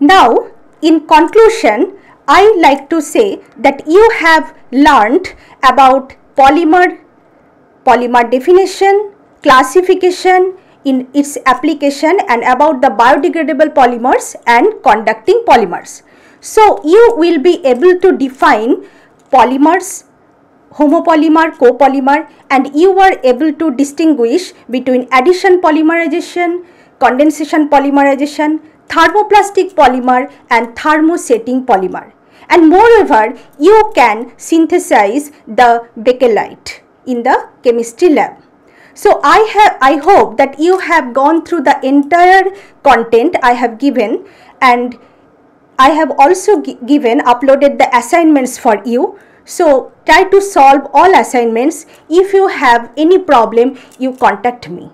Now, in conclusion, I like to say that you have learnt about polymer, polymer definition, classification, in its application and about the biodegradable polymers and conducting polymers. So, you will be able to define polymers, homopolymer, copolymer and you are able to distinguish between addition polymerization, condensation polymerization, thermoplastic polymer and thermosetting polymer. And moreover, you can synthesize the bakelite in the chemistry lab. So I have I hope that you have gone through the entire content I have given and I have also given uploaded the assignments for you. So try to solve all assignments. If you have any problem, you contact me.